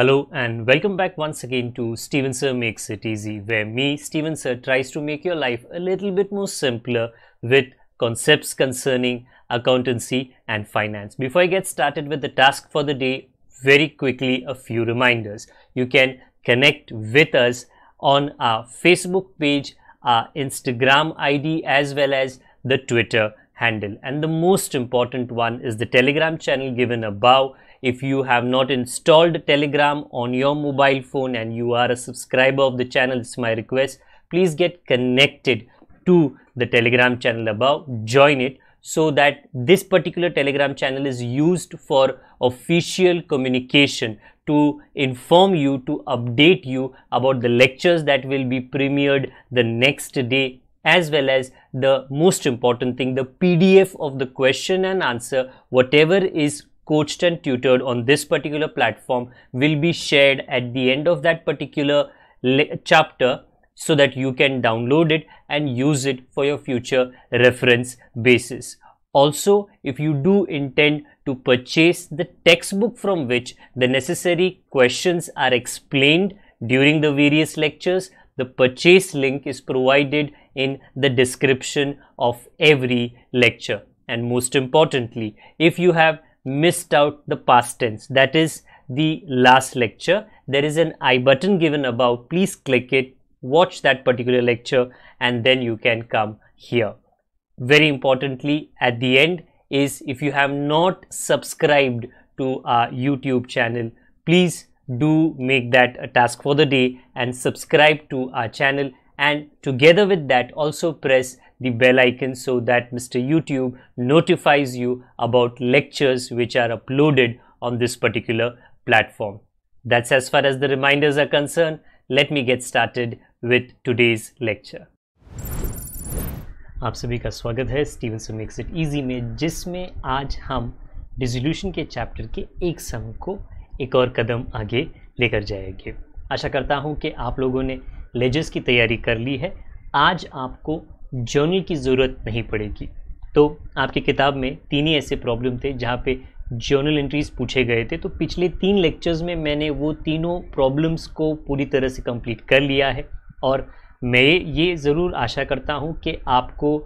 Hello and welcome back once again to Steven Sir Makes It Easy, where me, Steven Sir, tries to make your life a little bit more simpler with concepts concerning accountancy and finance. Before I get started with the task for the day, very quickly a few reminders. You can connect with us on our Facebook page, our Instagram ID, as well as the Twitter handle. And the most important one is the Telegram channel given above if you have not installed telegram on your mobile phone and you are a subscriber of the channel it's my request please get connected to the telegram channel above. Join it so that this particular telegram channel is used for official communication to inform you to update you about the lectures that will be premiered the next day as well as the most important thing the pdf of the question and answer whatever is coached and tutored on this particular platform will be shared at the end of that particular chapter so that you can download it and use it for your future reference basis. Also, if you do intend to purchase the textbook from which the necessary questions are explained during the various lectures, the purchase link is provided in the description of every lecture. And most importantly, if you have missed out the past tense. That is the last lecture. There is an i button given above. Please click it watch that particular lecture and then you can come here. Very importantly at the end is if you have not subscribed to our youtube channel please do make that a task for the day and subscribe to our channel. And together with that also press the bell icon so that Mr. YouTube notifies you about lectures which are uploaded on this particular platform. That's as far as the reminders are concerned. Let me get started with today's lecture. आप सभी का स्वागत है Steven से makes it easy में जिसमें आज हम डिजोल्यूशन के चैप्टर के एक सम को एक और कदम आगे लेकर जाएँगे आशा करता हूँ कि आप लोगों ने लेजर्स की तैयारी कर ली है आज आपको जर्नल की ज़रूरत नहीं पड़ेगी। तो आपकी किताब में तीन ही ऐसे प्रॉब्लम थे जहाँ पे जर्नल एंट्रीज पूछे गए थे। तो पिछले तीन लेक्चर्स में मैंने वो तीनों प्रॉब्लम्स को पूरी तरह से कंप्लीट कर लिया है। और मैं ये ज़रूर आशा करता हूँ कि आपको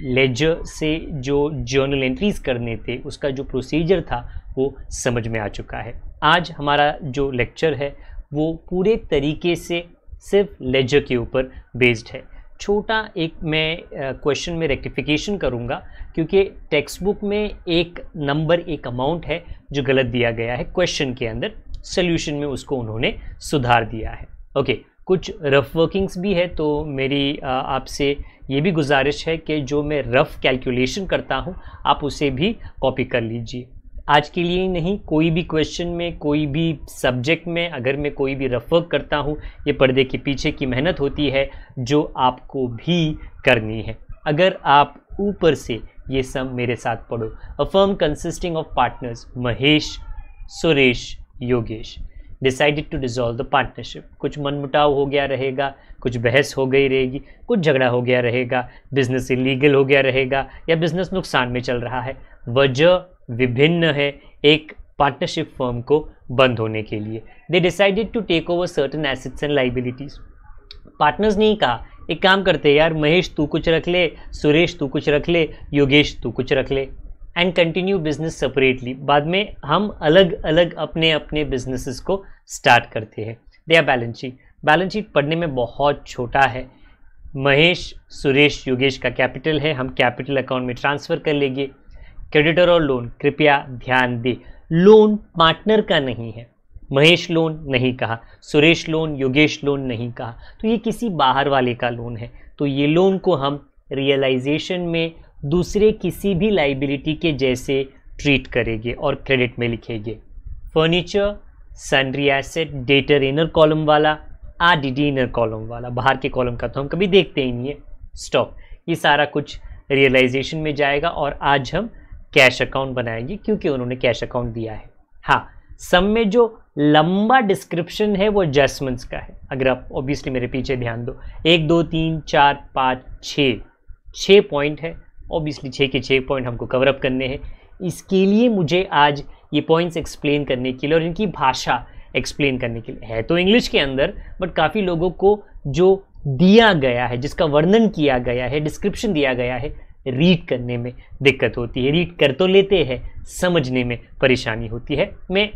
लेजर से जो जर्नल एंट्रीज करने थे, उसका जो प्रोसीजर था, वो समझ में आ चुका है। आज हमारा जो लेक्चर है, वो पूरे तरीके से सिर्फ़ लेजर के ऊपर बेस्ड है। छोटा एक मैं क्वेश्चन में रेक्टिफिकेशन करूँगा क्योंकि टेक्स्ट बुक में एक नंबर एक अमाउंट है जो गलत दिया गया है क्वेश्चन के अंदर। सोल्यूशन में उसको उन्होंने सुधार दिया है। ओके okay, कुछ रफ वर्किंग्स भी है तो मेरी आपसे ये भी गुजारिश है कि जो मैं रफ़ कैलकुलेशन करता हूँ आप उसे भी कॉपी कर लीजिए। आज के लिए ही नहीं, कोई भी क्वेश्चन में, कोई भी सब्जेक्ट में अगर मैं कोई भी रफर्क करता हूँ, ये पर्दे के पीछे की मेहनत होती है जो आपको भी करनी है। अगर आप ऊपर से ये सब मेरे साथ पढ़ो a firm consisting of partners Mahesh, Suresh, Yogesh. Decided to dissolve the partnership कुछ मनमुटाव हो गया रहेगा, कुछ बहस हो गई रहेगी, कुछ झगड़ा हो गया रहेगा बिज़नेस इलीगल हो गया रहेगा, या बिज़नेस नुकसान में चल रहा है। वजह विभिन्न है एक पार्टनरशिप फर्म को बंद होने के लिए। They decided to take over certain assets and liabilities partners ने कहा, एक काम करते यार, महेश तू कुछ रख ले, सुरेश तू कुछ रख ले, योगेश तू कुछ रख ले। एंड कंटिन्यू बिज़नेस सेपरेटली बाद में हम अलग अलग अपने अपने बिजनेसेस को स्टार्ट करते हैं। They are balance sheet balance sheet पढ़ने में बहुत छोटा है। महेश, सुरेश, योगेश का कैपिटल है। हम कैपिटल अकाउंट में ट्रांसफ़र कर लेंगे। क्रेडिटर और लोन कृपया ध्यान दे। लोन पार्टनर का नहीं है। महेश लोन नहीं कहा। सुरेश लोन योगेश लोन नहीं कहा। तो ये किसी बाहर वाले का लोन है। तो ये लोन को हम रियलाइजेशन में दूसरे किसी भी लाइबिलिटी के जैसे ट्रीट करेंगे और क्रेडिट में लिखेंगे। Furniture sundry asset debtor inner column वाला R D D inner column वाला, बाहर के कॉलम का तो हम कभी देखते ही नहीं है। स्टॉक ये सारा कुछ रियलाइजेशन में जाएगा और आज हम कैश अकाउंट बनाएँगे क्योंकि उन्होंने कैश अकाउंट दिया है। हाँ सम में जो लंबा डिस्क्रिप्शन है वो एडजस्टमेंट्स का है। अगर आप ऑब्वियसली मेरे पीछे ध्यान दो। एक, दो, तीन, चार, पाँच, छः। छः पॉइंट है। ऑब्वियसली छः के छः पॉइंट हमको कवर अप करने हैं। इसके लिए मुझे आज ये पॉइंट्स एक्सप्लेन करने के लिए और इनकी भाषा एक्सप्लेन करने के लिए। है तो इंग्लिश के अंदर बट काफ़ी लोगों को जो दिया गया है, जिसका वर्णन किया गया है डिस्क्रिप्शन दिया गया है रीड करने में दिक्कत होती है। रीड कर तो लेते हैं, समझने में परेशानी होती है। मैं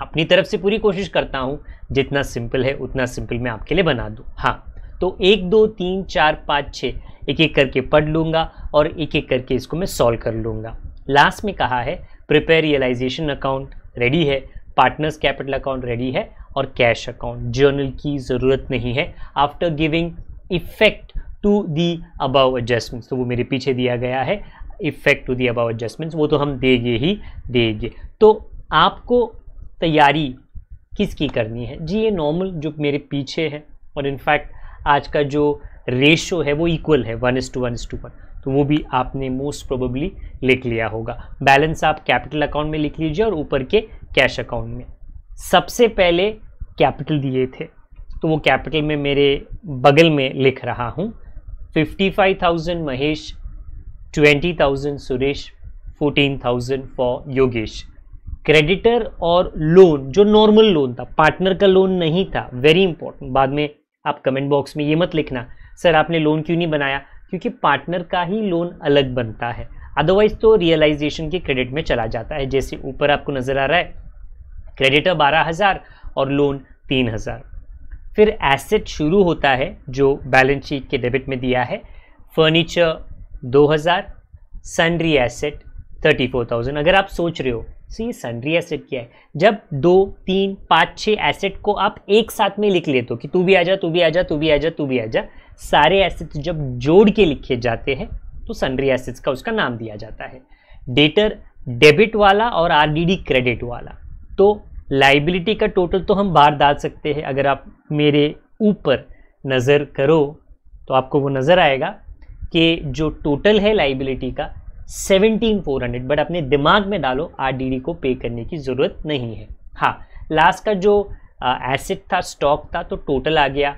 अपनी तरफ़ से पूरी कोशिश करता हूँ, जितना सिंपल है, उतना सिंपल मैं आपके लिए बना दूँ। हाँ। तो एक, दो, तीन, चार, पाँच छः एक एक करके पढ़ लूँगा और एक एक करके इसको मैं सॉल्व कर लूँगा। लास्ट में कहा है प्रिपेयर रियलाइजेशन अकाउंट रेडी है पार्टनर्स कैपिटल अकाउंट रेडी है और कैश अकाउंट जर्नल की ज़रूरत नहीं है। After giving effect to the above adjustments तो वो मेरे पीछे दिया गया है effect to the above adjustments वो तो हम देंगे ही देंगे। तो आपको तैयारी किसकी करनी है? जी, ये नॉर्मल जो मेरे पीछे है और इनफैक्ट आज का जो रेशो है वो इक्वल है one is two one is two one तो वो भी आपने मोस्ट प्रोबेबली लिख लिया होगा। बैलेंस आप कैपिटल अकाउंट में लिख लीजिए और ऊपर के कैश अकाउंट में। सबसे पहले कैपिटल दिए थे। तो वो कैपिटल में मेरे बगल में लिख रहा हूँ। Fifty five thousand Mahesh twenty thousand Suresh fourteen thousand four Yogesh. Creditor और लोन जो नॉर्मल लोन था पार्टनर का लोन नहीं था वेरी इंपॉर्टेंट बाद में आप कमेंट बॉक्स में ये मत लिखना, सर, आपने लोन क्यों नहीं बनाया? क्योंकि पार्टनर का ही लोन अलग बनता है। अदरवाइज़ तो रियलाइजेशन के क्रेडिट में चला जाता है। जैसे ऊपर आपको नज़र आ रहा है क्रेडिटर बारह हज़ार और लोन तीन हज़ार। फिर एसेट शुरू होता है, जो बैलेंस शीट के डेबिट में दिया है फर्नीचर दो हज़ार sundry asset thirty four thousand अगर आप सोच रहे हो सो ये सनरी एसेट क्या है? जब दो, तीन, पाँच छः एसेट को आप एक साथ में लिख लेते हो कि तू भी आ जा, तू भी आ जा, तू भी आ जा, तू भी आ जा, सारे एसेट्स जब जोड़ के लिखे जाते हैं तो सनरी एसेट्स का उसका नाम दिया जाता है। डेटर डेबिट वाला और आरडीडी क्रेडिट वाला। तो लाइबिलिटी का टोटल तो हम बाहर डाल सकते हैं। अगर आप मेरे ऊपर नज़र करो तो आपको वो नज़र आएगा कि जो टोटल है लाइबिलिटी का सेवनटीन फोर हंड्रेड बट अपने दिमाग में डालो आरडीडी को पे करने की ज़रूरत नहीं है। हाँ लास्ट का जो एसेट था स्टॉक था तो टोटल आ गया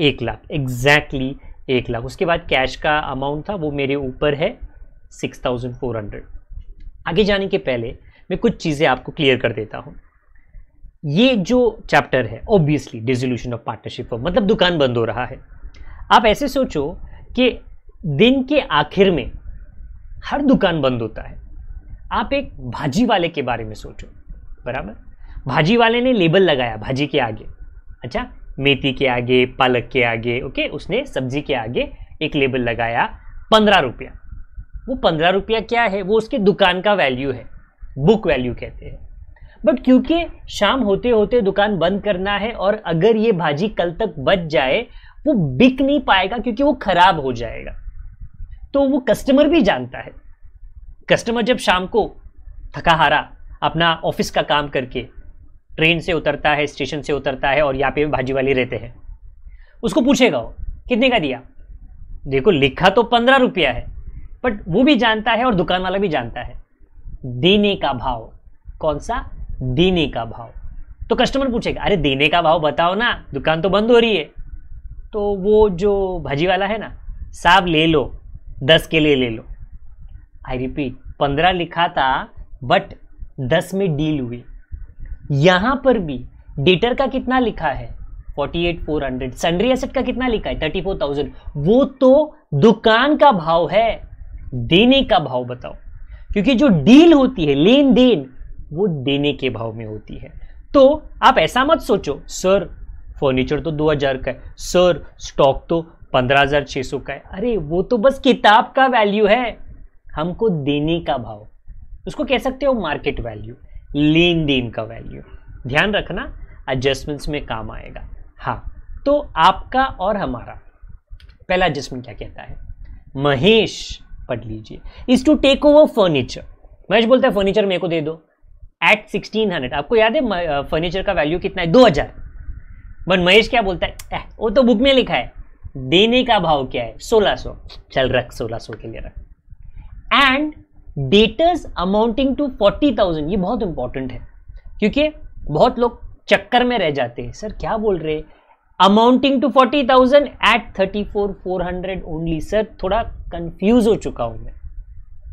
एक लाख। एग्जैक्टली exactly एक लाख। उसके बाद कैश का अमाउंट था, वो मेरे ऊपर है सिक्स थाउज़ेंड फोर हंड्रेड आगे जाने के पहले मैं कुछ चीज़ें आपको क्लियर कर देता हूँ। ये जो चैप्टर है ऑब्वियसली डिजोल्यूशन ऑफ़ पार्टनरशिप मतलब दुकान बंद हो रहा है। आप ऐसे सोचो कि दिन के आखिर में हर दुकान बंद होता है। आप एक भाजी वाले के बारे में सोचो, बराबर? भाजी वाले ने लेबल लगाया भाजी के आगे। अच्छा मेथी के आगे, पालक के आगे, ओके? उसने सब्ज़ी के आगे एक लेबल लगाया पंद्रह रुपया। वो पंद्रह रुपया क्या है? वो उसके दुकान का वैल्यू है बुक वैल्यू कहते हैं। बट क्योंकि शाम होते होते दुकान बंद करना है और अगर ये भाजी कल तक बच जाए, वो बिक नहीं पाएगा क्योंकि वो खराब हो जाएगा। तो वो कस्टमर भी जानता है। कस्टमर जब शाम को थका हारा अपना ऑफ़िस का काम करके ट्रेन से उतरता है स्टेशन से उतरता है और यहाँ पे भाजी वाले रहते हैं, उसको पूछेगा वो, कितने का दिया? देखो, लिखा तो पंद्रह रुपया है बट वो भी जानता है और दुकान वाला भी जानता है। देने का भाव, कौन सा? देने का भाव। तो कस्टमर पूछेगा, अरे, देने का भाव बताओ ना, दुकान तो बंद हो रही है। तो वो जो भाजी वाला है ना, साहब ले लो। दस के लिए ले लो। आई रिपीट पंद्रह लिखा था बट दस में डील हुई। यहाँ पर भी डेटर का कितना लिखा है? Forty eight four hundred sundry asset का कितना लिखा है? थर्टी फोर थाउज़ेंड वो तो दुकान का भाव है, देने का भाव बताओ। क्योंकि जो डील होती है लेन देन वो देने के भाव में होती है। तो आप ऐसा मत सोचो, सर फर्नीचर तो 2000 का है। सर स्टॉक तो पंद्रह हज़ार सौ का है। अरे, वो तो बस किताब का वैल्यू है। हमको देने का भाव। उसको कह सकते हो मार्केट वैल्यू लेन देन का वैल्यू ध्यान रखना एडजस्टमेंट्स में काम आएगा। हाँ तो आपका और हमारा। पहला एडजस्टमेंट क्या कहता है? महेश, पढ़ लीजिए। Is to take over furniture Mahesh बोलता है फर्नीचर मेरे को दे दो। एट सिक्सटीन हंड्रेड आपको याद है फर्नीचर का वैल्यू कितना है? दो हज़ार। बट महेश क्या बोलता है वो तो बुक में लिखा है। देने का भाव क्या है? सोलह सौ। चल रख सोलह सौ के लिए रख। And debtors amounting to forty thousand ये बहुत इंपॉर्टेंट है। क्योंकि बहुत लोग चक्कर में रह जाते हैं। सर, क्या बोल रहे amounting to forty thousand eight thirty four four hundred only sir, थोड़ा कंफ्यूज हो चुका हूँ मैं।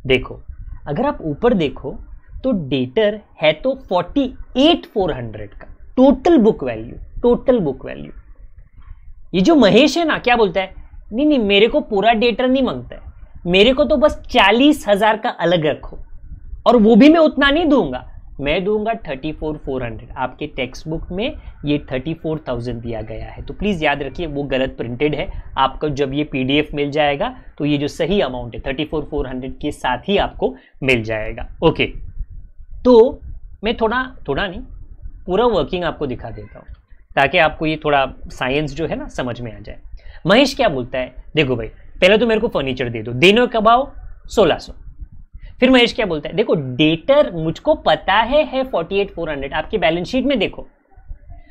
देखो, अगर आप ऊपर देखो तो डेटर है तो फोर्टी एट फोर हंड्रेड का। Total book value total book value ये जो महेश है ना, क्या बोलता है? नहीं नहीं, मेरे को पूरा डेटर नहीं माँगता है। मेरे को तो बस चालीस हज़ार का अलग रखो। और वो भी मैं उतना नहीं दूँगा। मैं दूँगा थर्टी फोर फोर हंड्रेड आपके टेक्स्ट बुक में ये थर्टी फोर थाउज़ेंड दिया गया है। तो प्लीज़ याद रखिए, वो गलत प्रिंटेड है। आपको जब ये पीडीएफ मिल जाएगा तो ये जो सही अमाउंट है थर्टी फोर फोर हंड्रेड के साथ ही आपको मिल जाएगा। ओके तो मैं थोड़ा थोड़ा नहीं, पूरा वर्किंग आपको दिखा देता हूँ। ताकि आपको ये थोड़ा साइंस जो है ना, समझ में आ जाए। महेश क्या बोलता है? देखो भाई, पहले तो मेरे को फर्नीचर दे दो। देने का भाव सोलह सौ। फिर महेश क्या बोलता है? देखो डेटर मुझको पता है है फोर्टी एट फोर हंड्रेड आपकी बैलेंस शीट में देखो।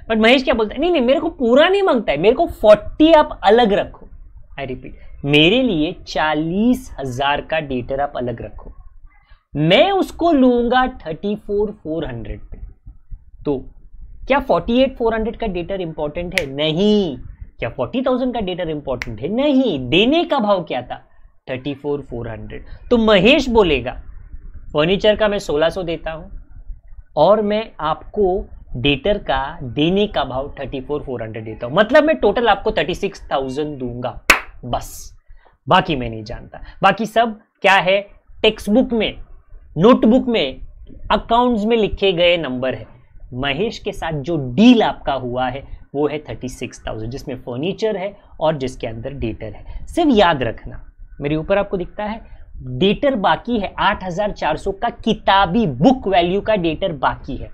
बट महेश क्या बोलता है? नहीं नहीं, मेरे को पूरा नहीं माँगता है। मेरे को फोर्टी आप अलग रखो। आई रिपीट मेरे लिए चालीस हज़ार का डेटर आप अलग रखो। मैं उसको लूँगा थर्टी फोर फोर हंड्रेड पे। तो क्या फोर्टी एट फोर हंड्रेड का डेटर इंपॉर्टेंट है? नहीं. क्या फोर्टी थाउज़ेंड का डेटर इंपॉर्टेंट है? नहीं. देने का भाव क्या था? थर्टी फोर फोर हंड्रेड तो महेश बोलेगा फर्नीचर का मैं सोलह सौ देता हूँ और मैं आपको डेटर का देने का भाव थर्टी फोर फोर हंड्रेड देता हूँ। मतलब मैं टोटल आपको थर्टी सिक्स थाउज़ेंड दूँगा। बस. बाकी मैं नहीं जानता। बाकी सब क्या है? टेक्स्ट बुक में नोटबुक में अकाउंट्स में लिखे गए नंबर है। महेश के साथ जो डील आपका हुआ है, वो है थर्टी सिक्स थाउज़ेंड, जिसमें फर्नीचर है और जिसके अंदर डेटर है। सिर्फ़ याद रखना, मेरे ऊपर आपको दिखता है, डेटर बाकी है 8400 का किताबी बुक वैल्यू का डेटर बाकी है।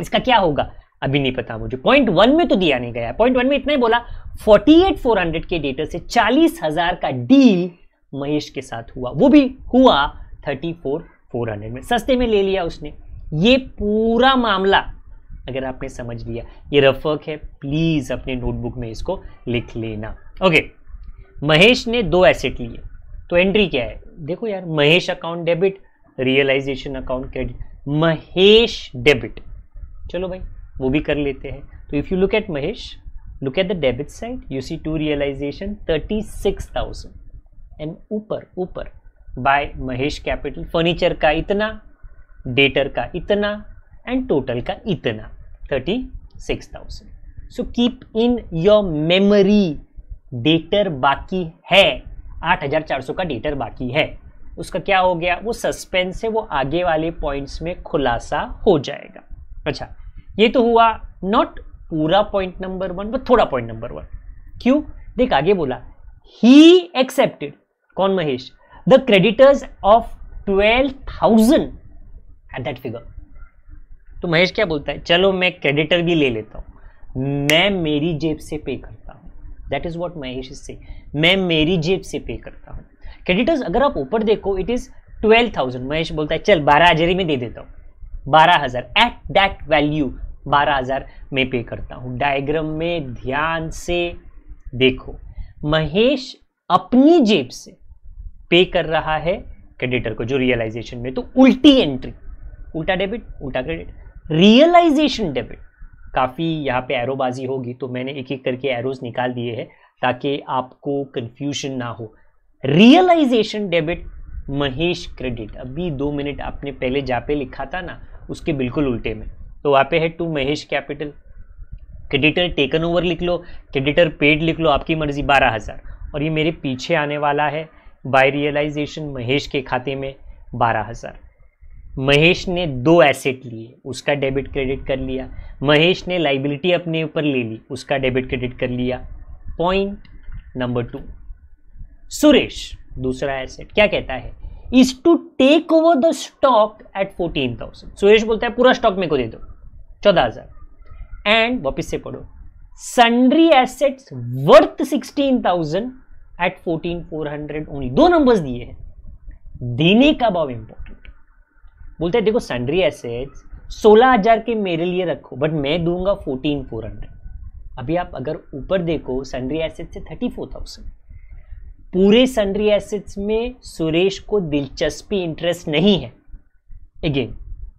इसका क्या होगा? अभी नहीं पता मुझे। पॉइंट वन में तो दिया नहीं गया। पॉइंट वन में इतना ही बोला 48400 के डेटर से चालीस हज़ार का डील महेश के साथ हुआ। वो भी हुआ 34400 में। सस्ते में ले लिया उसने। ये पूरा मामला, अगर आपने समझ लिया, ये रफक है प्लीज़ अपने नोटबुक में इसको लिख लेना। ओके महेश ने दो एसेट लिए। तो एंट्री क्या है? देखो यार, Mahesh account debit realisation account credit Mahesh debit चलो भाई, वो भी कर लेते हैं। तो if you look at Mahesh look at the debit side you see to realisation thirty six thousand and ऊपर ऊपर बाय महेश कैपिटल फर्नीचर का इतना डेटर का इतना एंड टोटल का इतना thirty six thousand so keep in your memory debtor बाकी है, आठ हज़ार चार सौ का डेटर बाकी है। उसका क्या हो गया? वो सस्पेंस है, वो आगे वाले पॉइंट्स में खुलासा हो जाएगा। अच्छा ये तो हुआ नॉट पूरा पॉइंट नंबर वन बट थोड़ा पॉइंट नंबर वन क्यों? देख, आगे बोला ही एक्सेप्टेड कौन Mahesh? The creditors of twelve thousand at that figure तो महेश क्या बोलता है? चलो मैं क्रेडिटर भी ले लेता हूँ। मैं मेरी जेब से पे करता हूँ। दैट इज़ वॉट महेश से मैं मेरी जेब से पे करता हूँ। क्रेडिटर्स अगर आप ऊपर देखो it is twelve thousand Mahesh बोलता है, चल, बारह हज़ार ही में दे देता हूँ। बारह हज़ार। एट दैट वैल्यू बारह हज़ार में पे करता हूँ। डायग्राम में ध्यान से देखो। महेश अपनी जेब से पे कर रहा है क्रेडिटर को, जो रियलाइजेशन में। तो उल्टी एंट्री उल्टा डेबिट, उल्टा क्रेडिट। रियलाइजेशन डेबिट, काफ़ी यहाँ पे एरोबाजी होगी तो मैंने एक एक करके एरोज निकाल दिए हैं, ताकि आपको कन्फ्यूज़न ना हो। Realisation debit, Mahesh credit. अभी दो मिनट आपने पहले जहाँ पे लिखा था ना, उसके बिल्कुल उल्टे में। तो वहाँ पे है to Mahesh capital. Creditor taken over लिख लो, क्रेडिटर पेड लिख लो, आपकी मर्ज़ी, बारह हज़ार। और ये मेरे पीछे आने वाला है, बाय रियलाइजेशन महेश के खाते में, बारह हज़ार। महेश ने दो एसेट लिए, उसका डेबिट क्रेडिट कर लिया। महेश ने लाइबिलिटी अपने ऊपर ले ली, उसका डेबिट क्रेडिट कर लिया। पॉइंट नंबर टू सुरेश, दूसरा एसेट क्या कहता है? Is to take over the stock at fourteen thousand Suresh बोलता है, पूरा स्टॉक मेरे को दे दो, चौदह हज़ार. एंड वापिस से पढ़ो. Sundry assets worth sixteen thousand at fourteen four hundred only दो नंबर्स दिए हैं। देने का भाव इंपॉर्टेंट बोलते हैं, देखो सन्ड्री एसेट्स सोलह हज़ार के मेरे लिए रखो बट मैं दूँगा फोर्टीन फोर हंड्रेड अभी आप अगर ऊपर देखो सन्ड्री एसेट्स से थर्टी फोर थाउज़ेंड पूरे सन्ड्री एसेट्स में सुरेश को दिलचस्पी इंटरेस्ट नहीं है। अगेन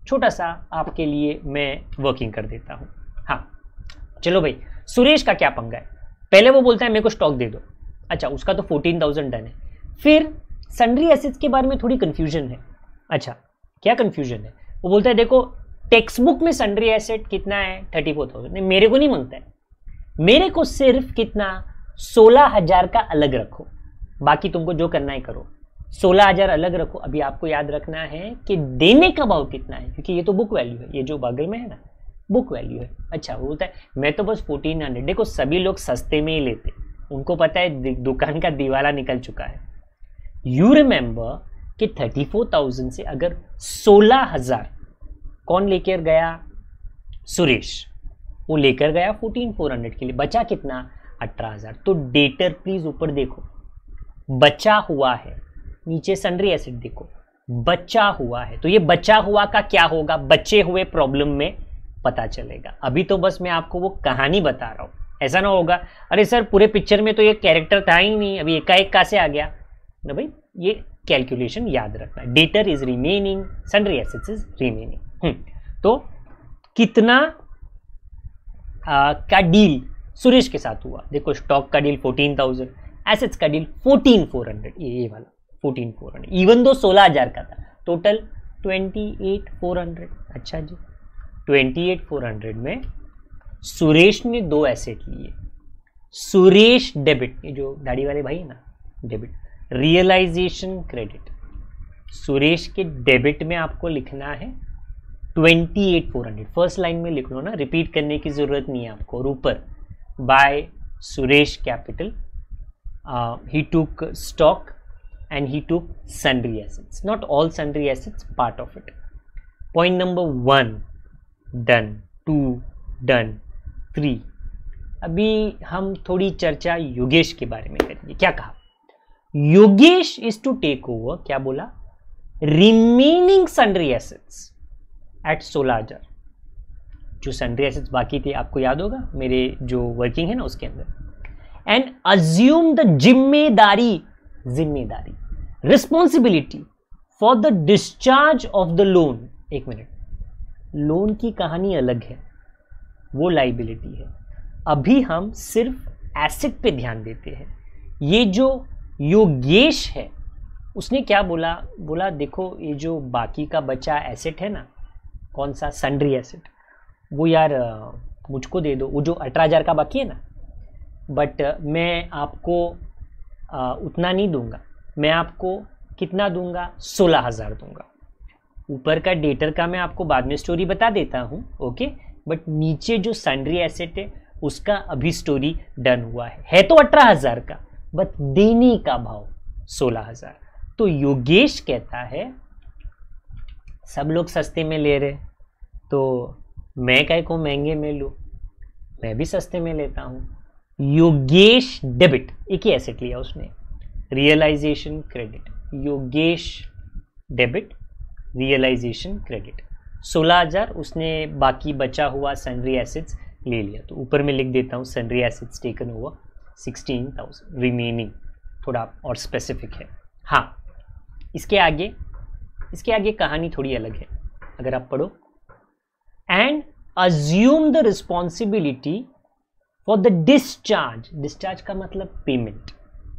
छोटा सा आपके लिए मैं वर्किंग कर देता हूँ। हाँ चलो भाई, सुरेश का क्या पंगा है? पहले वो बोलता है, मेरे को स्टॉक दे दो। अच्छा उसका तो फोर्टीन थाउज़ेंड डन है। फिर सन्ड्री एसेट्स के बारे में थोड़ी कंफ्यूजन है। अच्छा क्या कंफ्यूजन है? वो बोलता है, देखो टेक्स्ट बुक में सन्ड्री एसेट कितना है? थर्टी फोर थाउज़ेंड मेरे को नहीं माँगता है। मेरे को सिर्फ़ कितना? सोलह हज़ार का अलग रखो। बाकी तुमको जो करना है करो। सोलह हज़ार अलग रखो। अभी आपको याद रखना है कि देने का भाव कितना है, क्योंकि ये तो बुक वैल्यू है। ये जो बगल में है ना बुक वैल्यू है। अच्छा वो बोलता है, मैं तो बस फोर्टीन हंड्रेड देखो, सभी लोग सस्ते में ही लेते। उनको पता है दुकान का दीवाला निकल चुका है। यू रिमेंबर कि थर्टी फोर थाउज़ेंड से अगर सोलह हज़ार कौन लेकर गया? सुरेश। वो लेकर गया फोर्टीन फोर हंड्रेड के लिए। बचा कितना? अठारह हज़ार। तो डेटर प्लीज़ ऊपर देखो। बचा हुआ है। नीचे सनरी एसिड देखो। बचा हुआ है। तो ये बचा हुआ का क्या होगा? बचे हुए प्रॉब्लम में पता चलेगा। अभी तो बस मैं आपको वो कहानी बता रहा हूँ। ऐसा ना होगा। अरे सर, पूरे पिक्चर में तो ये कैरेक्टर था ही नहीं। अभी एकाएक कहा से आ गया? ना भाई, ये कैलकुलेशन याद रखना debtor is remaining sundry assets is remaining तो कितना आ, का डील सुरेश के साथ हुआ? देखो स्टॉक का डील फोर्टीन थाउज़ेंड एसेट्स का डील फोर्टीन फोर हंड्रेड ये वाला fourteen four hundred even though सोलह हज़ार का था total twenty eight four hundred अच्छा जी ट्वेंटी एट फोर हंड्रेड में सुरेश ने दो एसेट लिए। सुरेश डेबिट ये जो दाढ़ी वाले भाई है ना डेबिट रियलाइजेशन क्रेडिट। सुरेश के डेबिट में आपको लिखना है twenty eight four hundred. First line में लिख लो ना, रिपीट करने की ज़रूरत नहीं है आपको। और ऊपर, by Suresh capital he took stock and he took sundry assets not all sundry assets part of it point number one done two done three अभी हम थोड़ी चर्चा योगेश के बारे में करेंगे। क्या कहा? Yogesh is to take over क्या बोला? रिमेनिंग सन्ड्री एसेट्स एट सोलह हज़ार जो सन्ड्री एसेट्स बाकी थे, आपको याद होगा? मेरे जो वर्किंग है ना, उसके अंदर। एंड अज्यूम द ज़िम्मेदारी ज़िम्मेदारी responsibility for the discharge of the loan एक मिनट। लोन की कहानी अलग है। वो लाइबिलिटी है। अभी हम सिर्फ़ एसेट पे ध्यान देते हैं। ये जो योगेश है। उसने क्या बोला? बोला देखो ये जो बाकी का बचा एसेट है ना कौन सा? सन्ड्री एसेट वो यार मुझको दे दो। वो जो अठारह हज़ार का बाकी है ना बट मैं आपको आ, उतना नहीं दूँगा। मैं आपको कितना दूँगा? सोलह हज़ार दूँगा। ऊपर का डेटर का मैं आपको बाद में स्टोरी बता देता हूँ ओके बट नीचे जो सन्ड्री एसेट है उसका अभी स्टोरी डन हुआ है। है तो अठारह हज़ार का। बट देने का भाव सोलह हज़ार। तो योगेश कहता है, सब लोग सस्ते में ले रहे तो मैं कह को महँगे में लूँ? मैं भी सस्ते में लेता हूँ। योगेश डेबिट, एक ही एसेट लिया उसने। Realisation credit, Yogesh debit, realisation credit. सोलह हज़ार उसने बाकी बचा हुआ सनरी एसिड्स ले लिया। तो ऊपर में लिख देता हूँ सनरी एसिड्स टेकन हुआ सिक्सटीन थाउज़ेंड रिमेनिंग थोड़ा और स्पेसिफिक है। हाँ इसके आगे इसके आगे कहानी थोड़ी अलग है, अगर आप पढ़ो। And assume the responsibility for the discharge discharge का मतलब पेमेंट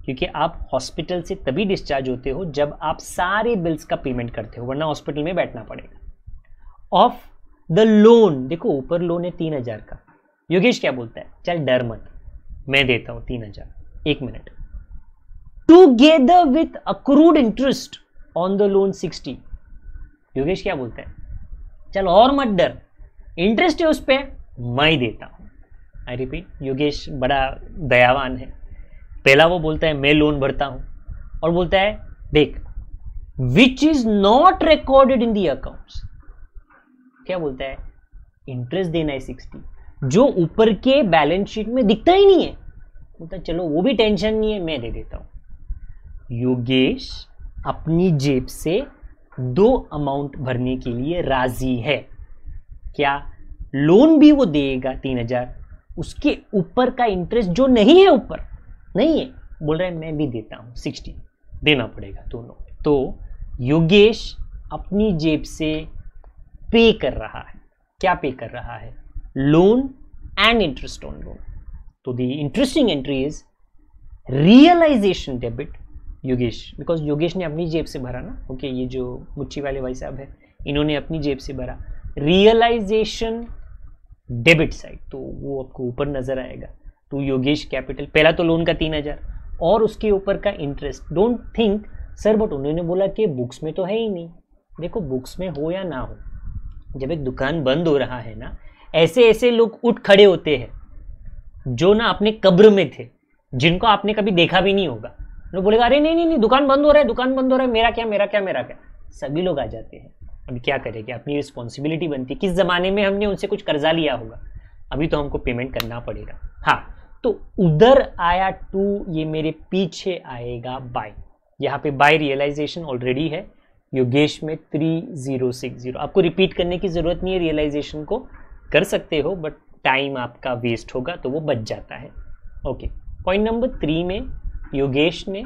क्योंकि आप हॉस्पिटल से तभी डिस्चार्ज होते हो जब आप सारे बिल्स का पेमेंट करते हो, वरना हॉस्पिटल में बैठना पड़ेगा। ऑफ़ द लोन देखो, ऊपर लोन है तीन हज़ार का। योगेश क्या बोलता है? चल डर मत। मैं देता हूँ तीन हज़ार। एक minute. Together with accrued interest on the loan sixty Yogesh क्या बोलता है? चल और मत डर। इंटरेस्ट है उस पर मैं देता हूँ। आई रिपीट योगेश बड़ा दयावान है। पहला वो बोलता है, मैं लोन भरता हूँ। और बोलता है, देख which is not recorded in the accounts क्या बोलता है? इंटरेस्ट देना है सिक्सटी जो ऊपर के बैलेंस शीट में दिखता ही नहीं है। बोलता चलो, वो भी टेंशन नहीं है, मैं दे देता हूँ। योगेश अपनी जेब से दो अमाउंट भरने के लिए राज़ी है। क्या लोन भी वो देगा तीन हज़ार? उसके ऊपर का इंटरेस्ट जो नहीं है ऊपर, नहीं है। बोल रहे मैं भी देता हूँ सिक्सटी देना पड़ेगा दोनों तो योगेश अपनी जेब से पे कर रहा है। क्या पे कर रहा है? Loan and interest on loan तो the interesting entry is realisation debit Yogesh because Yogesh ने अपनी जेब से भरा ना ओके okay, ये जो मुच्ची वाले भाई साहब है इन्होंने अपनी जेब से भरा रियलाइजेशन डेबिट साइड तो वो आपको ऊपर नज़र आएगा टू योगेश कैपिटल पहला तो लोन का तीन हज़ार और उसके ऊपर का interest don't think sir but उन्होंने बोला कि बुक्स में तो है ही नहीं देखो बुक्स में हो या ना हो जब एक दुकान बंद हो रहा है ना ऐसे ऐसे लोग उठ खड़े होते हैं, जो ना अपने कब्र में थे, जिनको आपने कभी देखा भी नहीं होगा। लोग बोलेगा, अरे नहीं नहीं नहीं, दुकान बंद हो रहा है, दुकान बंद हो रहा है, मेरा क्या मेरा क्या मेरा क्या? सभी लोग आ जाते हैं। अभी क्या करेंगे अपनी रिस्पॉन्सिबिलिटी बनती है। किस ज़माने में हमने उनसे कुछ कर्जा लिया होगा? अभी तो हमको पेमेंट करना पड़ेगा। हाँ तो उधर आया टू ये मेरे पीछे आएगा बाय यहाँ पे बाय रियलाइजेशन ऑलरेडी है। योगेश में थ्री ज़ीरो सिक्स ज़ीरो आपको रिपीट करने की ज़रूरत नहीं है रियलाइजेशन को। कर सकते हो बट टाइम आपका वेस्ट होगा तो वो बच जाता है। ओके पॉइंट नंबर थ्री में योगेश ने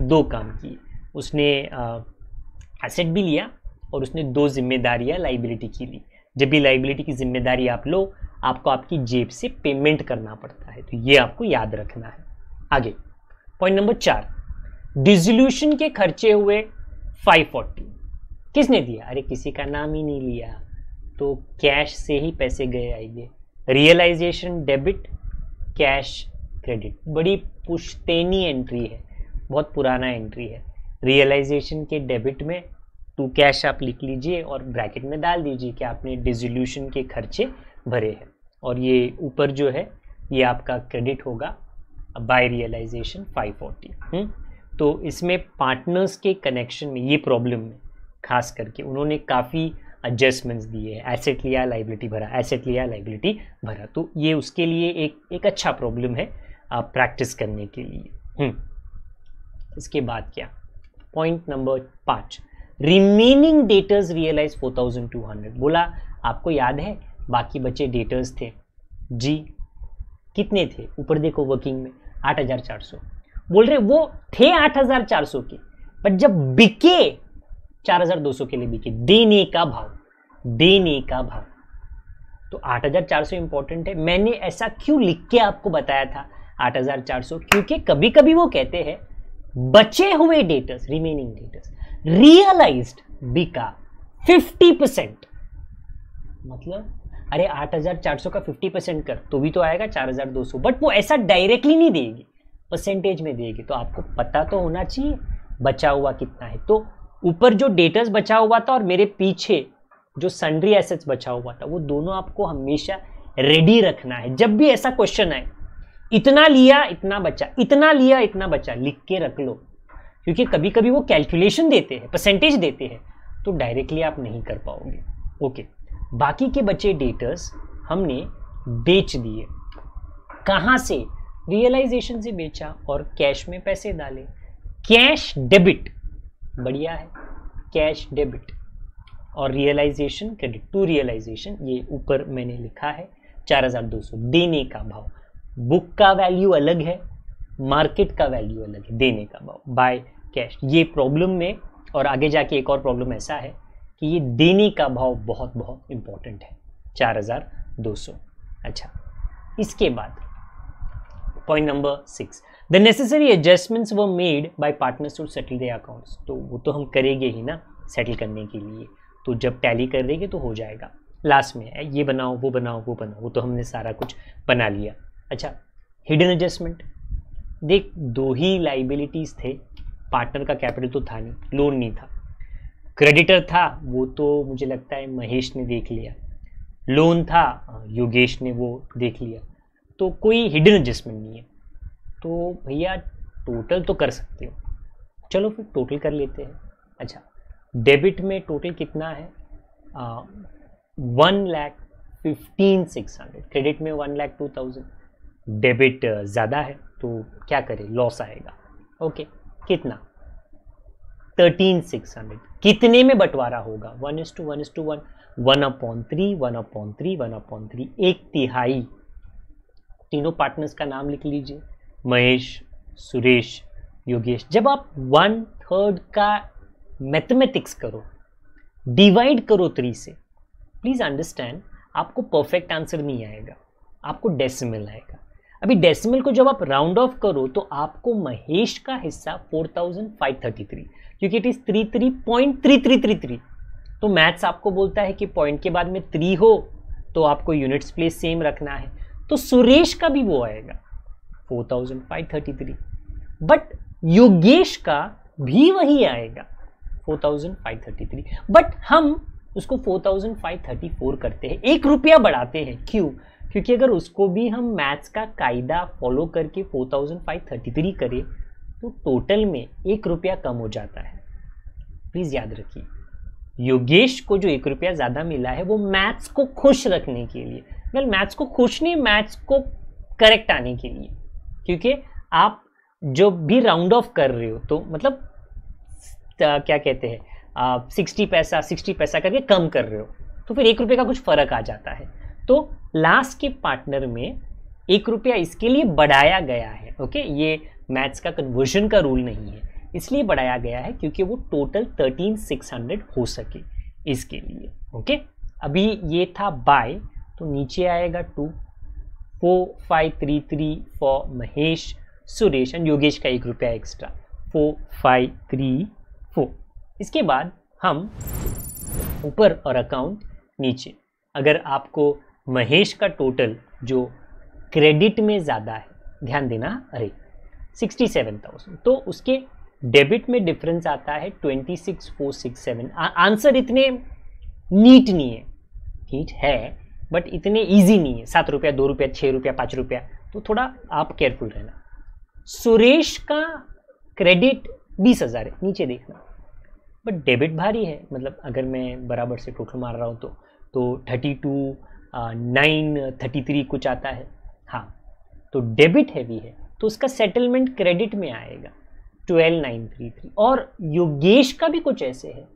दो काम किए। उसने एसेट भी लिया और उसने दो जिम्मेदारियाँ लाइबिलिटी की ली। जब भी लाइबिलिटी की ज़िम्मेदारी आप लो, आपको आपकी जेब से पेमेंट करना पड़ता है। तो ये आपको याद रखना है। आगे पॉइंट नंबर चार डिजोल्यूशन के खर्चे हुए 540 किसने दिया? अरे किसी का नाम ही नहीं लिया। तो कैश से ही पैसे गए आएँगे। रियलाइजेशन डेबिट कैश क्रेडिट बड़ी पुश्तैनी एंट्री है। बहुत पुराना एंट्री है। रियलाइजेशन के डेबिट में टू कैश आप लिख लीजिए और ब्रैकेट में डाल दीजिए कि आपने डिजोल्यूशन के खर्चे भरे हैं। और ये ऊपर जो है, ये आपका क्रेडिट होगा। बाय रियलाइजेशन 540 तो इसमें पार्टनर्स के कनेक्शन में ये प्रॉब्लम में खास करके उन्होंने काफ़ी एडजस्टमेंट्स दिए एसेट लिया लाइबिलिटी भरा एसेट लिया लाइबिलिटी भरा। तो ये उसके लिए एक एक अच्छा प्रॉब्लम है आप प्रैक्टिस करने के लिए। हम्म। इसके बाद क्या? पॉइंट नंबर पाँच रिमेनिंग डेटर्स रियलाइज़ 4200 बोला, आपको याद है, बाकी बचे डेटर्स थे? जी। कितने थे? ऊपर देखो वर्किंग में 8400 बोल रहे, वो थे 8400 के बट जब बिके 4200 के लिए बिके। देने का भाव, देने का भाव। तो 8400 इंपॉर्टेंट है। मैंने ऐसा क्यों लिख के आपको बताया था 8400 क्योंकि कभी कभी वो कहते हैं, बचे हुए डेटर्स रिमेनिंग डेटर्स रियलाइज्ड बिका 50 परसेंट मतलब अरे 8400 का 50 परसेंट कर तो भी तो आएगा 4200 बट वो ऐसा डायरेक्टली नहीं देगी परसेंटेज में देगी। तो आपको पता तो होना चाहिए, बचा हुआ कितना है। तो ऊपर जो डेटर्स बचा हुआ था और मेरे पीछे जो सन्ड्री एसेट्स बचा हुआ था, वो दोनों आपको हमेशा रेडी रखना है। जब भी ऐसा क्वेश्चन आए, इतना लिया, इतना बचा, इतना लिया, इतना बचा, लिख के रख लो। क्योंकि कभी कभी वो कैलकुलेशन देते हैं परसेंटेज देते हैं तो डायरेक्टली आप नहीं कर पाओगे। ओके बाकी के बचे डेटर्स हमने बेच दिए। कहाँ से? रियलाइजेशन से बेचा और कैश में पैसे डाले। कैश डेबिट बढ़िया है। कैश डेबिट और रियलाइजेशन क्रेडिट टू रियलाइजेशन ये ऊपर मैंने लिखा है। 4200 देने का भाव। बुक का वैल्यू अलग है मार्केट का वैल्यू अलग है, देने का भाव। बाय कैश ये प्रॉब्लम में और आगे जाके एक और प्रॉब्लम ऐसा है कि ये देने का भाव बहुत बहुत इंपॉर्टेंट है। चार हज़ार दो सौ। अच्छा इसके बाद point number six the necessary adjustments were made by partners to settle the accounts तो वो तो हम करेंगे ही ना सेटल करने के लिए। तो जब टैली कर देंगे तो हो जाएगा। लास्ट में ये बनाओ, वो बनाओ वो बनाओ। वो तो हमने सारा कुछ बना लिया। अच्छा हिडन एडजस्टमेंट देख, दो ही लाइबिलिटीज थे। पार्टनर का कैपिटल तो था नहीं लोन नहीं था। क्रेडिटर था, वो तो मुझे लगता है महेश ने देख लिया। लोन था, योगेश ने वो देख लिया। तो कोई हिडन एडजस्टमेंट नहीं है। तो भैया टोटल तो कर सकते हो। चलो फिर टोटल कर लेते हैं। अच्छा डेबिट में टोटल कितना है? One lakh fifteen six hundred credit में one lakh two thousand debit ज़्यादा है तो क्या करें? लॉस आएगा। ओके कितना? थर्टीन सिक्स हंड्रेड कितने में बंटवारा होगा? One is two one is two one one upon three one upon three one upon three एक तिहाई। तीनों पार्टनर्स का नाम लिख लीजिए। महेश, सुरेश, योगेश, जब आप वन थर्ड का मैथमेटिक्स करो डिवाइड करो थ्री से प्लीज़ अंडरस्टैंड आपको परफेक्ट आंसर नहीं आएगा, आपको डेसिमल आएगा। अभी डेसिमल को जब आप राउंड ऑफ़ करो तो आपको महेश का हिस्सा 4533 क्योंकि इट इज़ 33.3333 तो तो मैथ्स आपको बोलता है कि पॉइंट के बाद में थ्री हो तो आपको यूनिट्स प्लेस सेम रखना है। तो सुरेश का भी वो आएगा। 4533 बट योगेश का भी वही आएगा 4533 बट हम उसको 4534 करते हैं। एक रुपया बढ़ाते हैं। क्यों? क्योंकि अगर उसको भी हम मैथ्स का कायदा फॉलो करके 4533 करें तो टोटल में एक रुपया कम हो जाता है। प्लीज़ याद रखिए। योगेश को जो एक रुपया ज़्यादा मिला है, वो मैथ्स को खुश रखने के लिए। वेल मैथ्स को खुश नहीं, मैथ्स को करेक्ट आने के लिए। क्योंकि आप जो भी राउंड ऑफ़ कर रहे हो तो मतलब क्या कहते हैं आप सिक्सटी पैसा सिक्सटी पैसा करके कम कर रहे हो तो फिर एक रुपये का कुछ फ़र्क आ जाता है। तो लास्ट के पार्टनर में एक रुपया इसके लिए बढ़ाया गया है ओके ये मैथ्स का कन्वर्जन का रूल नहीं है। इसलिए बढ़ाया गया है क्योंकि वो टोटल थर्टीन सिक्स हंड्रेड हो सके इसके लिए ओके अभी ये था बाय तो नीचे आएगा two four five three three four Mahesh Suresh and Yogesh का एक रुपया extra four five three four इसके बाद हम ऊपर और अकाउंट नीचे. अगर आपको महेश का टोटल जो क्रेडिट में ज़्यादा है, ध्यान देना, अरे सिक्सटी सेवन थाउज़ेंड तो उसके डेबिट में डिफरेंस आता है twenty six four six seven answer इतने नीट नहीं है. नीट है बट इतने इजी नहीं है। सात रुपया, दो रुपया छः रुपया, पाँच रुपया। तो थोड़ा आप केयरफुल रहना। सुरेश का क्रेडिट बीस हज़ार है। नीचे देखना। बट डेबिट भारी है। मतलब अगर मैं बराबर से टोटल मार रहा हूँ तो तो thirty two nine thirty three कुछ आता है। हाँ। तो डेबिट हैवी है। तो उसका सेटलमेंट क्रेडिट में आएगा। ट्वेल्व नाइन थ्री थ्री और योगेश का भी कुछ ऐसे है।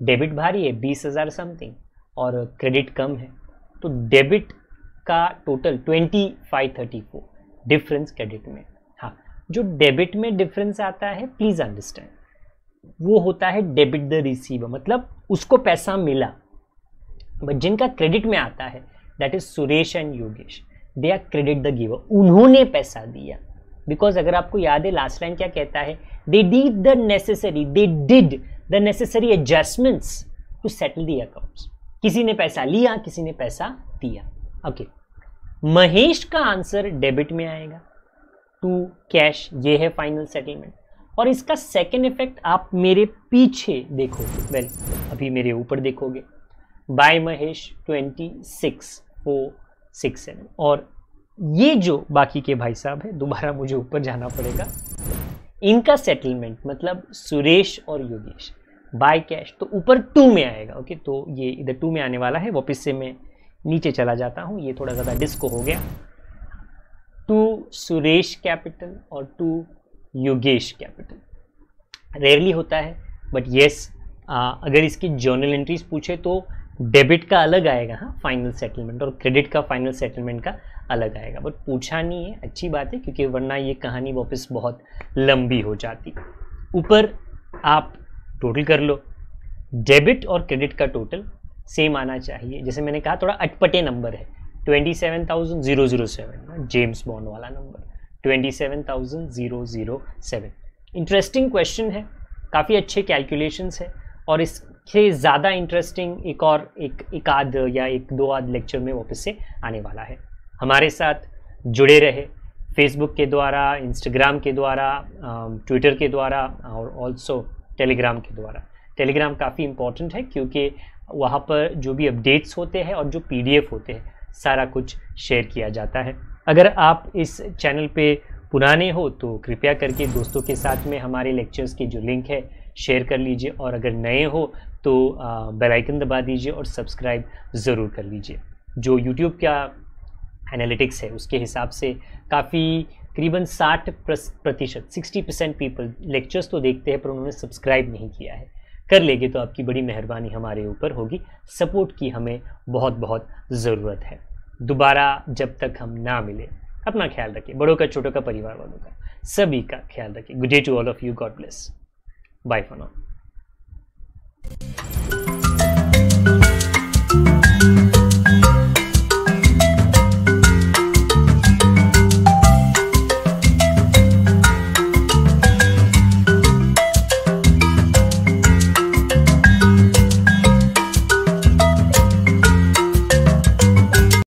डेबिट भारी है। बीस हज़ार समथिंग और क्रेडिट कम है। तो डेबिट का total twenty five thirty four difference credit में। हाँ जो डेबिट में डिफरेंस आता है प्लीज़ अंडरस्टैंड वो होता है डेबिट द रिसीवर मतलब उसको पैसा मिला। बट जिनका क्रेडिट में आता है that is Suresh and Yogesh they are credit the giver उन्होंने पैसा दिया। बिकॉज़ अगर आपको याद है लास्ट लाइन क्या कहता है? They did the necessary they did the necessary adjustments to settle the accounts किसी ने पैसा लिया, किसी ने पैसा दिया। ओके. महेश का आंसर डेबिट में आएगा। टू कैश ये है फाइनल सेटलमेंट और इसका सेकेंड इफ़ेक्ट आप मेरे पीछे देखोगे। वेल अभी मेरे ऊपर देखोगे। By Mahesh twenty six four six seven और ये जो बाकी के भाई साहब है, दोबारा मुझे ऊपर जाना पड़ेगा। इनका सेटलमेंट मतलब सुरेश और योगेश। बाय कैश तो ऊपर टू में आएगा, ओके? तो ये इधर टू में आने वाला है, वापस से मैं नीचे चला जाता हूँ, ये थोड़ा ज़्यादा डिस्को हो गया। टू सुरेश कैपिटल और टू योगेश कैपिटल। रेयरली होता है, बट येस अगर इसकी जर्नल एंट्रीज पूछे तो डेबिट का अलग आएगा हाँ फाइनल सेटलमेंट, और क्रेडिट का, फाइनल सेटलमेंट का अलग आएगा। बट पूछा नहीं है, अच्छी बात है, क्योंकि वरना ये कहानी वापस बहुत लंबी हो जाती। ऊपर आप टोटल कर लो। डेबिट और क्रेडिट का टोटल सेम आना चाहिए। जैसे मैंने कहा, थोड़ा अटपटे नंबर है। Twenty seven thousand zero zero seven James Bond वाला number twenty seven thousand zero zero seven interesting question है। काफ़ी अच्छे कैलकुलेशंस है। और इससे ज़्यादा इंटरेस्टिंग एक और, एक एक आध या एक दो आध लेक्चर में वापस से आने वाला है। हमारे साथ जुड़े रहे। फेसबुक के द्वारा इंस्टाग्राम के द्वारा ट्विटर के द्वारा, और ऑल्सो टेलीग्राम के द्वारा। टेलीग्राम काफ़ी इम्पोर्टेंट है क्योंकि वहाँ पर जो भी अपडेट्स होते हैं और जो पीडीएफ होते हैं, सारा कुछ शेयर किया जाता है। अगर आप इस चैनल पे पुराने हो तो कृपया करके दोस्तों के साथ में हमारे लेक्चर्स की जो लिंक है शेयर कर लीजिए और अगर नए हो तो बेल आइकन दबा दीजिए और सब्सक्राइब ज़रूर कर लीजिए। जो यूट्यूब का एनालिटिक्स है, उसके हिसाब से काफ़ी करीबन 60 प्रतिशत, सिक्सटी परसेंट पीपल लेक्चर्स तो देखते हैं, पर उन्होंने सब्सक्राइब नहीं किया है। कर लेंगे तो आपकी बड़ी मेहरबानी हमारे ऊपर होगी। सपोर्ट की हमें बहुत बहुत ज़रूरत है। दोबारा जब तक हम ना मिले, अपना ख्याल रखें बड़ों का, छोटों का, परिवार वालों का, सभी का ख्याल रखें good day to all of you God bless bye for now